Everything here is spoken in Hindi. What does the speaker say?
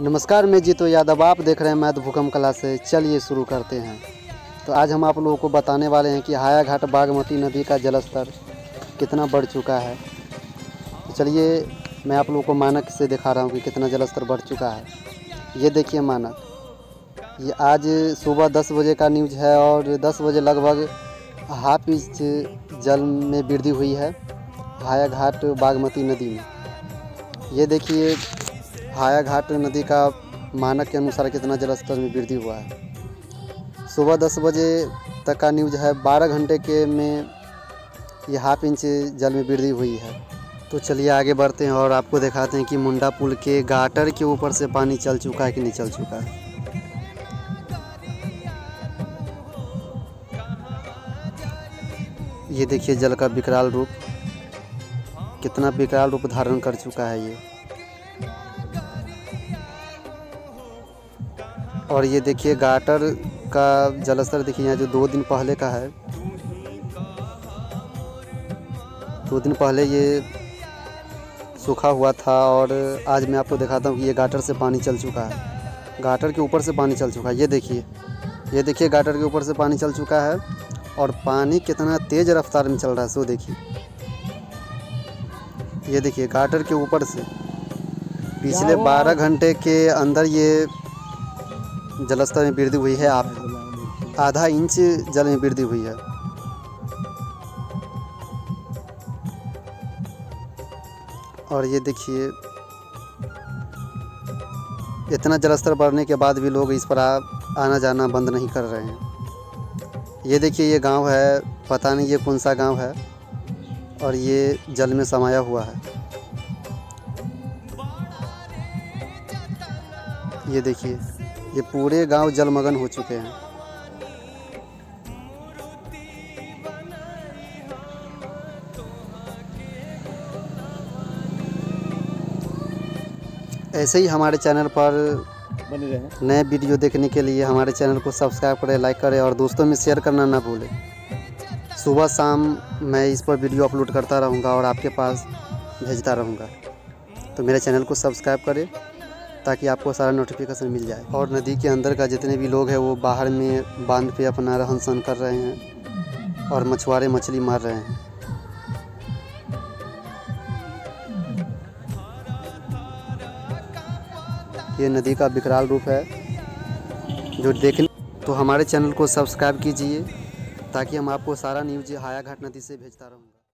नमस्कार मैं जीतो यादव, आप देख रहे हैं मैथ भूकंप कला से। चलिए शुरू करते हैं। तो आज हम आप लोगों को बताने वाले हैं कि हाया घाट बागमती नदी का जलस्तर कितना बढ़ चुका है। तो चलिए मैं आप लोगों को मानक से दिखा रहा हूँ कि कितना जलस्तर बढ़ चुका है। ये देखिए मानक। ये आज सुबह दस बजे का न्यूज़ है और दस बजे लगभग हाफ़ इंच जल में वृद्धि हुई है हाया घाट बागमती नदी में। ये देखिए हाया घाट नदी का मानक के अनुसार कितना जलस्तर में वृद्धि हुआ है? सुबह दस बजे तक का न्यूज़ है, बारह घंटे के में ये हाफ़ इंच जल में वृद्धि हुई है। तो चलिए आगे बढ़ते हैं और आपको दिखाते हैं कि मुंडा पुल के गाटर के ऊपर से पानी चल चुका है कि नहीं चल चुका है। ये देखिए जल का विकराल रूप, कितना विकराल रूप धारण कर चुका है ये। और ये देखिए गाटर का जलस्तर देखिए यहाँ जो दो दिन पहले का है। दो दिन पहले ये सूखा हुआ था और आज मैं आपको दिखाता हूँ कि ये गाटर से पानी चल चुका है। गाटर के ऊपर से पानी चल चुका है। ये देखिए ये देखिए गाटर के ऊपर से पानी चल चुका है और पानी कितना तेज़ रफ्तार में चल रहा है। सो देखिए ये देखिए गाटर के ऊपर से पिछले 12 घंटे के अंदर ये जलस्तर में वृद्धि हुई है। आप आधा इंच जल में वृद्धि हुई है। और ये देखिए, इतना जलस्तर बढ़ने के बाद भी लोग इस पर आना जाना बंद नहीं कर रहे हैं। ये देखिए, ये गाँव है, पता नहीं ये कौन सा गाँव है, और ये जल में समाया हुआ है। ये देखिए ये पूरे गाँव जलमग्न हो चुके हैं। ऐसे ही हमारे चैनल पर नए वीडियो देखने के लिए हमारे चैनल को सब्सक्राइब करें लाइक करें और दोस्तों में शेयर करना ना भूलें। सुबह शाम मैं इस पर वीडियो अपलोड करता रहूँगा और आपके पास भेजता रहूँगा। तो मेरे चैनल को सब्सक्राइब करें। ताकि आपको सारा नोटिफिकेशन मिल जाए। और नदी के अंदर का जितने भी लोग हैं, वो बाहर में बाँध पे अपना रहन सहन कर रहे हैं और मछुआरे मछली मार रहे हैं। ये नदी का विकराल रूप है। जो देखने तो हमारे चैनल को सब्सक्राइब कीजिए ताकि हम आपको सारा न्यूज़ हाया घाट नदी से भेजता रहूँ।